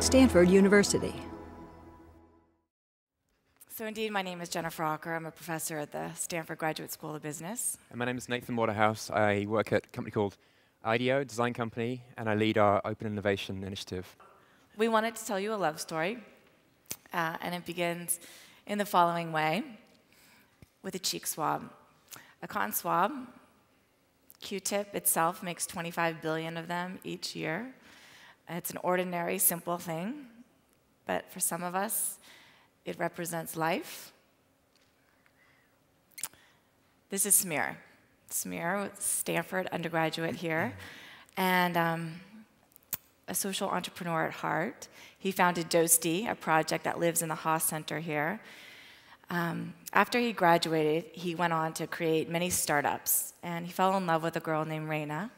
Stanford University. So, indeed, my name is Jennifer Aaker. I'm a professor at the Stanford Graduate School of Business. And my name is Nathan Waterhouse. I work at a company called IDEO, design company, and I lead our open innovation initiative. We wanted to tell you a love story, uh, and it begins in the following way with a cheek swab. A cotton swab, Q-tip itself makes 25 billion of them each year. It's an ordinary, simple thing, but for some of us, it represents life. This is Sameer. Sameer, Stanford undergraduate here, and um, a social entrepreneur at heart. He founded Dosti, a project that lives in the Haas Center here. Um, after he graduated, he went on to create many startups, and he fell in love with a girl named Reena,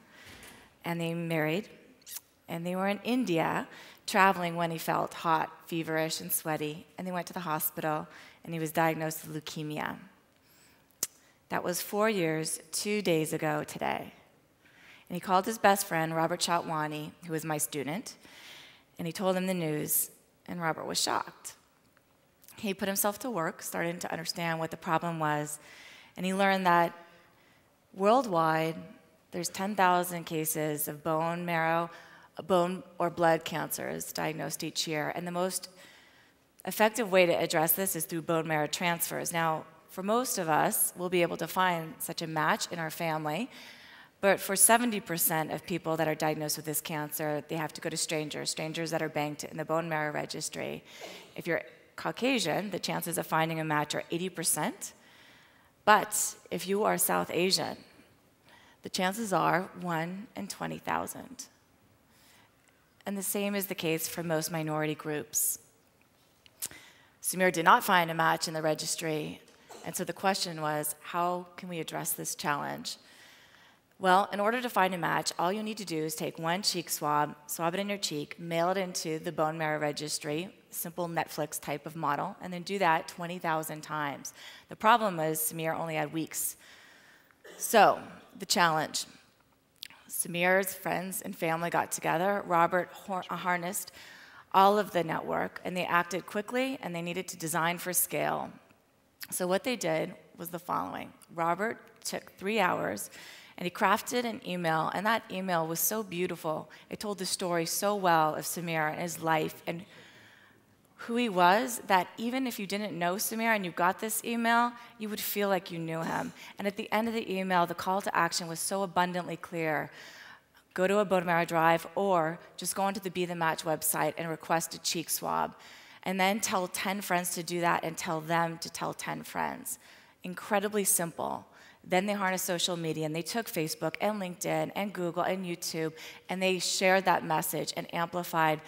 and they married. And they were in India traveling when he felt hot, feverish, and sweaty, and they went to the hospital, and he was diagnosed with leukemia. That was four years, two days ago today. And he called his best friend, Robert Chatwani, who was my student, and he told him the news, and Robert was shocked. He put himself to work, started to understand what the problem was, and he learned that worldwide, there's 10,000 cases of bone marrow, bone or blood cancer is diagnosed each year, and the most effective way to address this is through bone marrow transfers. Now, for most of us, we'll be able to find such a match in our family. But for 70% of people that are diagnosed with this cancer, they have to go to strangers, strangers that are banked in the bone marrow registry. If you're Caucasian, the chances of finding a match are 80%. But if you are South Asian, the chances are 1 in 20,000. And the same is the case for most minority groups. Sameer did not find a match in the registry, and so the question was, how can we address this challenge? Well, in order to find a match, all you need to do is take one cheek swab, swab it in your cheek, mail it into the bone marrow registry, simple Netflix type of model, and then do that 20,000 times. The problem was Sameer only had weeks. So, the challenge. Sameer's friends and family got together. Robert harnessed all of the network, and they acted quickly, and they needed to design for scale. So what they did was the following. Robert took three hours and he crafted an email, and that email was so beautiful. It told the story so well of Sameer and his life and who he was that even if you didn't know Sameer and you got this email, you would feel like you knew him. And at the end of the email, the call to action was so abundantly clear. Go to a bone marrow drive or just go onto the Be the Match website and request a cheek swab and then tell 10 friends to do that and tell them to tell 10 friends. Incredibly simple. Then they harnessed social media and they took Facebook and LinkedIn and Google and YouTube and they shared that message and amplified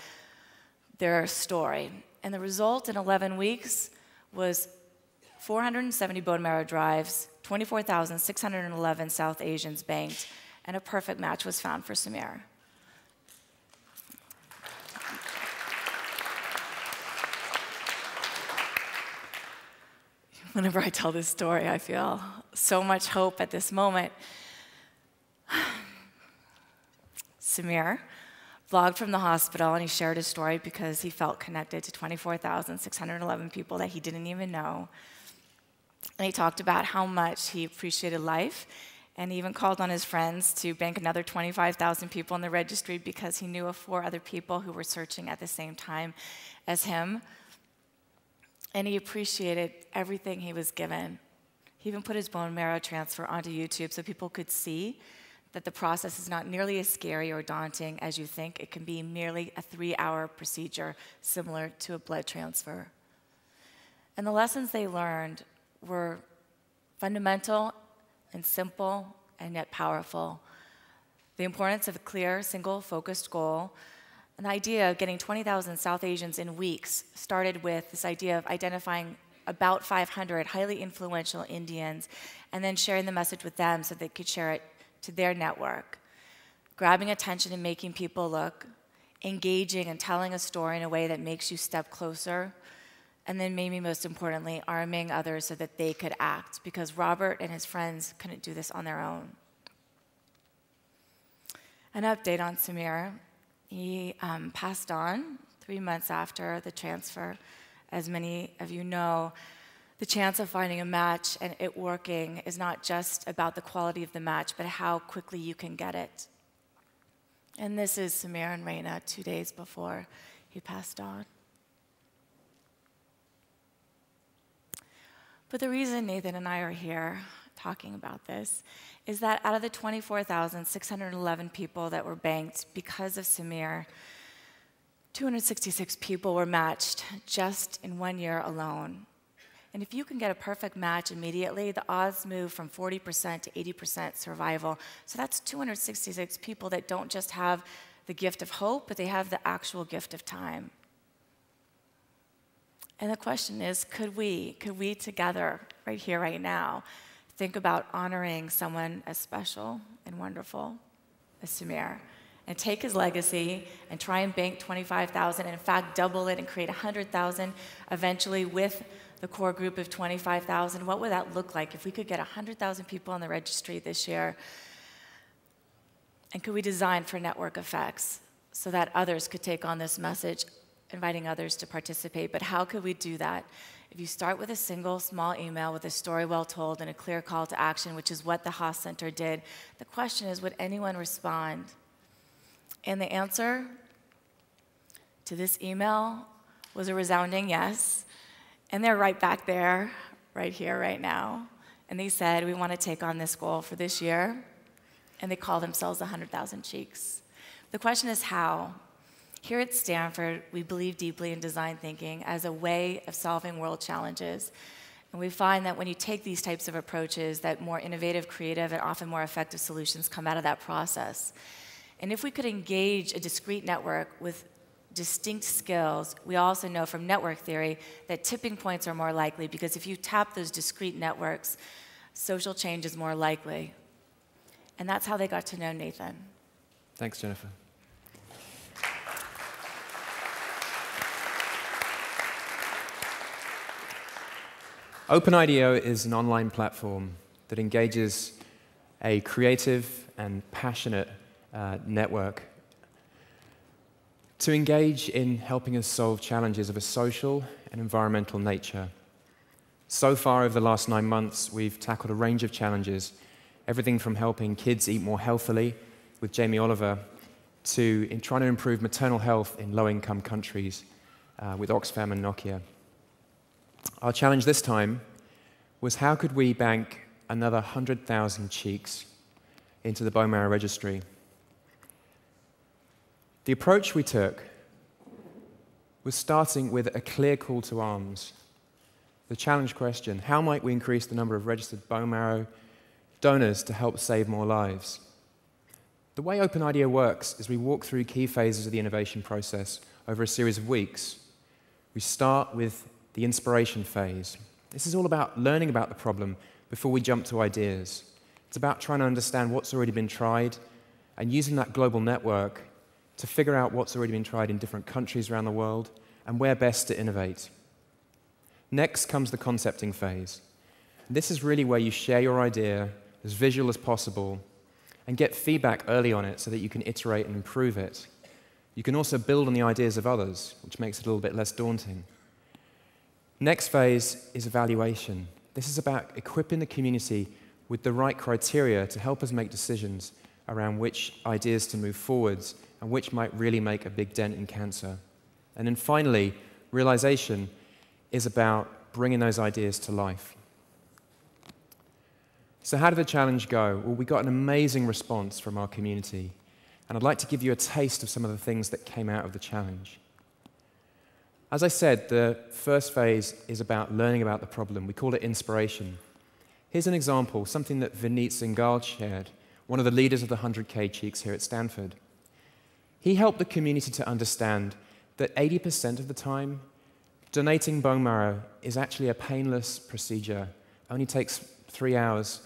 their story. And the result in 11 weeks was 470 bone marrow drives, 24,611 South Asians banked, and a perfect match was found for Sameer. whenever I tell this story, I feel so much hope at this moment. Sameer vlogged from the hospital and he shared his story because he felt connected to 24,611 people that he didn't even know. And he talked about how much he appreciated life and he even called on his friends to bank another 25,000 people in the registry because he knew of four other people who were searching at the same time as him and he appreciated everything he was given. He even put his bone marrow transfer onto YouTube so people could see that the process is not nearly as scary or daunting as you think. It can be merely a three hour procedure similar to a blood transfer. And the lessons they learned were fundamental and simple and yet powerful. The importance of a clear, single focused goal an idea of getting 20,000 South Asians in weeks started with this idea of identifying about 500 highly influential Indians and then sharing the message with them so they could share it to their network. Grabbing attention and making people look, engaging and telling a story in a way that makes you step closer, and then maybe most importantly, arming others so that they could act because Robert and his friends couldn't do this on their own. An update on Sameer he um, passed on three months after the transfer. As many of you know, the chance of finding a match and it working is not just about the quality of the match, but how quickly you can get it. And this is Sameer and Reena two days before he passed on. But the reason Nathan and I are here talking about this is that out of the 24,611 people that were banked because of Sameer, 266 people were matched just in one year alone. And if you can get a perfect match immediately, the odds move from 40% to 80% survival. So that's 266 people that don't just have the gift of hope, but they have the actual gift of time. And the question is could we, could we together, right here, right now, think about honoring someone as special and wonderful as Sameer? and take his legacy and try and bank 25,000 and in fact double it and create 100,000 eventually with the core group of 25,000, what would that look like if we could get 100,000 people on the registry this year? And could we design for network effects so that others could take on this message, inviting others to participate? But how could we do that? If you start with a single small email with a story well told and a clear call to action, which is what the Haas Center did, the question is would anyone respond? And the answer to this email was a resounding yes. And they're right back there, right here, right now. And they said, We want to take on this goal for this year. And they call themselves 100,000 Cheeks. The question is how? Here at Stanford, we believe deeply in design thinking as a way of solving world challenges. And we find that when you take these types of approaches, that more innovative, creative, and often more effective solutions come out of that process. And if we could engage a discrete network with distinct skills, we also know from network theory that tipping points are more likely because if you tap those discrete networks, social change is more likely. And that's how they got to know Nathan. Thanks, Jennifer. OpenIDEO is an online platform that engages a creative and passionate uh, network to engage in helping us solve challenges of a social and environmental nature. So far, over the last nine months, we've tackled a range of challenges, everything from helping kids eat more healthily with Jamie Oliver to in trying to improve maternal health in low income countries uh, with Oxfam and Nokia. Our challenge this time was how could we bank another 100,000 cheeks into the bone marrow registry? The approach we took was starting with a clear call to arms. The challenge question how might we increase the number of registered bone marrow donors to help save more lives? The way OpenIDEO works is we walk through key phases of the innovation process over a series of weeks. We start with the inspiration phase. This is all about learning about the problem before we jump to ideas. It's about trying to understand what's already been tried and using that global network to figure out what's already been tried in different countries around the world and where best to innovate. Next comes the concepting phase. This is really where you share your idea as visual as possible and get feedback early on it so that you can iterate and improve it. You can also build on the ideas of others, which makes it a little bit less daunting. Next phase is evaluation. This is about equipping the community with the right criteria to help us make decisions around which ideas to move forwards and which might really make a big dent in cancer. And then finally, realization is about bringing those ideas to life. So, how did the challenge go? Well, we got an amazing response from our community. And I'd like to give you a taste of some of the things that came out of the challenge. As I said, the first phase is about learning about the problem. We call it inspiration. Here's an example, something that Vineet Singhal shared, one of the leaders of the 100K Cheeks here at Stanford. He helped the community to understand that 80% of the time, donating bone marrow is actually a painless procedure. Only takes three hours,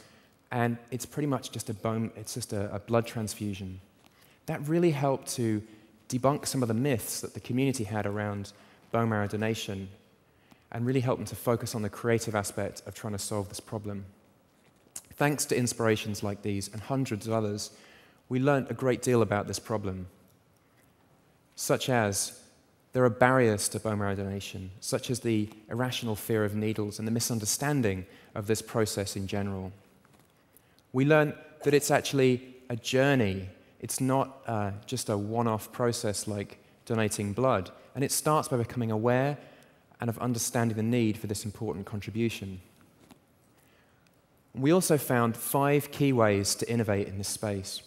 and it's pretty much just a bone, it's just a, a blood transfusion. That really helped to debunk some of the myths that the community had around bone marrow donation and really helped them to focus on the creative aspect of trying to solve this problem. Thanks to inspirations like these and hundreds of others, we learned a great deal about this problem such as there are barriers to bone marrow donation, such as the irrational fear of needles and the misunderstanding of this process in general. We learned that it's actually a journey, it's not uh, just a one off process like donating blood, and it starts by becoming aware and of understanding the need for this important contribution. We also found five key ways to innovate in this space.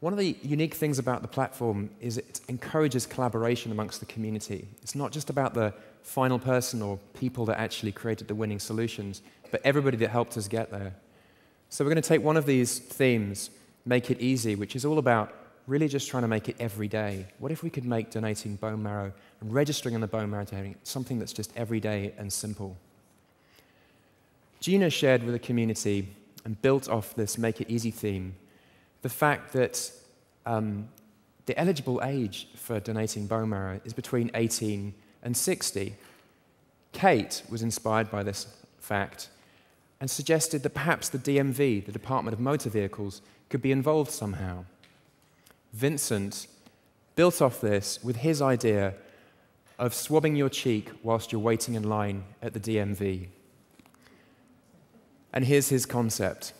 One of the unique things about the platform is it encourages collaboration amongst the community. It's not just about the final person or people that actually created the winning solutions, but everybody that helped us get there. So we're going to take one of these themes, make it easy, which is all about really just trying to make it every day. What if we could make donating bone marrow and registering on the bone marrow something that's just everyday and simple? Gina shared with the community and built off this Make It Easy theme the fact that um, the eligible age for donating bone marrow is between 18 and 60. Kate was inspired by this fact and suggested that perhaps the DMV, the Department of Motor Vehicles, could be involved somehow. Vincent built off this with his idea of swabbing your cheek whilst you're waiting in line at the DMV. And here's his concept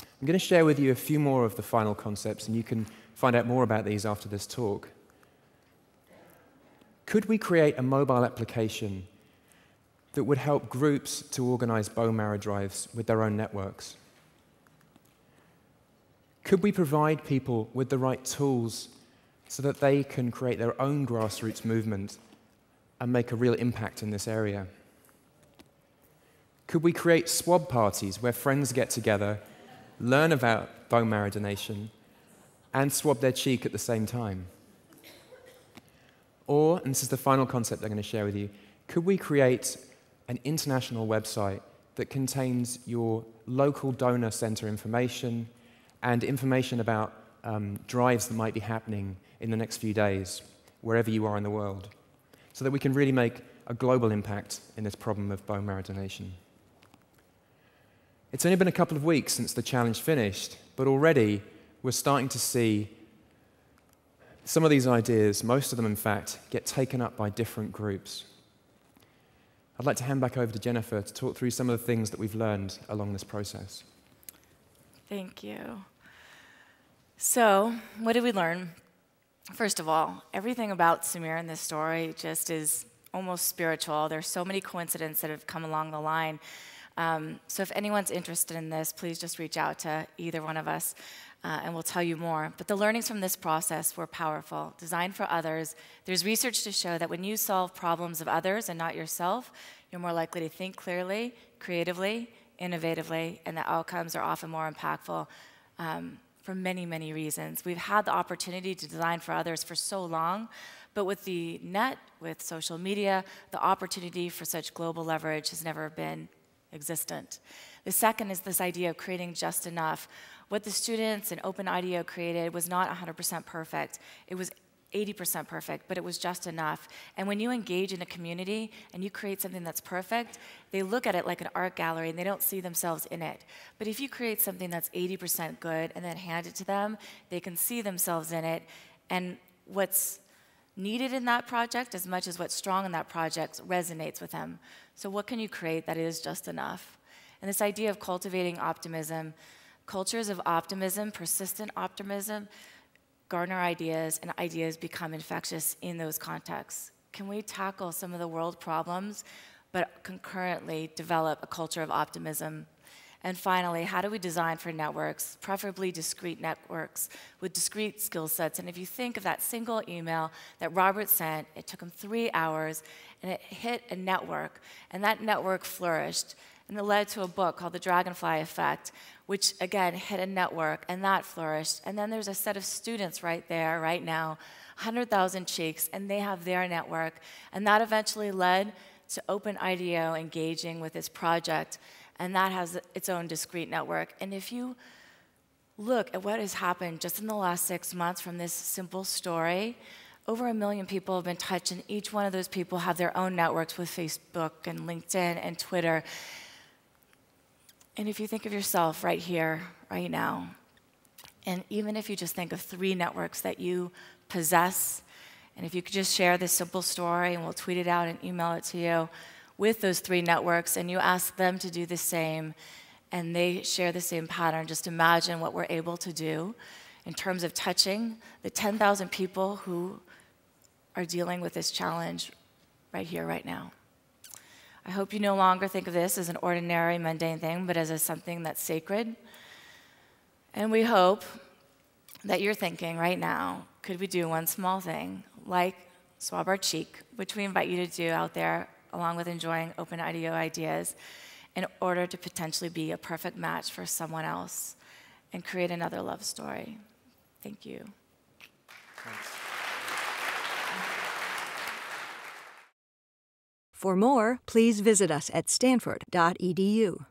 I'm going to share with you a few more of the final concepts, and you can find out more about these after this talk. Could we create a mobile application that would help groups to organize bone marrow drives with their own networks? Could we provide people with the right tools so that they can create their own grassroots movement and make a real impact in this area? Could we create swab parties where friends get together learn about bone marrow donation, and swab their cheek at the same time? Or, and this is the final concept I'm going to share with you, could we create an international website that contains your local donor center information and information about um, drives that might be happening in the next few days, wherever you are in the world, so that we can really make a global impact in this problem of bone marrow donation? It's only been a couple of weeks since the challenge finished, but already we're starting to see some of these ideas, most of them in fact, get taken up by different groups. I'd like to hand back over to Jennifer to talk through some of the things that we've learned along this process. Thank you. So, what did we learn? First of all, everything about Sameer in this story just is almost spiritual. There's so many coincidences that have come along the line um, so if anyone's interested in this, please just reach out to either one of us. Uh, and we'll tell you more. But the learnings from this process were powerful. Designed for others, there's research to show that when you solve problems of others and not yourself, you're more likely to think clearly, creatively, innovatively, and the outcomes are often more impactful um, for many, many reasons. We've had the opportunity to design for others for so long, but with the net, with social media, the opportunity for such global leverage has never been existent. The second is this idea of creating just enough. What the students in Open created was not 100% perfect. It was 80% perfect, but it was just enough. And when you engage in a community and you create something that's perfect, they look at it like an art gallery and they don't see themselves in it. But if you create something that's 80% good and then hand it to them, they can see themselves in it. And what's needed in that project, as much as what's strong in that project, resonates with them. So, what can you create that is just enough? And this idea of cultivating optimism, cultures of optimism, persistent optimism, garner ideas, and ideas become infectious in those contexts. Can we tackle some of the world problems, but concurrently develop a culture of optimism and finally, how do we design for networks, preferably discrete networks with discrete skill sets? And if you think of that single email that Robert sent, it took him three hours and it hit a network, and that network flourished. And it led to a book called The Dragonfly Effect, which again hit a network, and that flourished. And then there's a set of students right there, right now, 100,000 cheeks, and they have their network. And that eventually led to Open IDEO engaging with this project and that has its own discrete network. And if you look at what has happened just in the last six months from this simple story, over a million people have been touched, and each one of those people have their own networks with Facebook and LinkedIn and Twitter. And if you think of yourself right here, right now, and even if you just think of three networks that you possess And if you could just share this simple story, and we'll tweet it out and email it to you with those three networks, and you ask them to do the same, and they share the same pattern, just imagine what we're able to do in terms of touching the 10,000 people who are dealing with this challenge right here, right now. I hope you no longer think of this as an ordinary, mundane thing, but as a something that's sacred. And we hope that you're thinking right now could we do one small thing, like swab our cheek, which we invite you to do out there, along with enjoying open IDEO ideas, in order to potentially be a perfect match for someone else and create another love story. Thank you. Thanks. For more, please visit us at stanford.edu.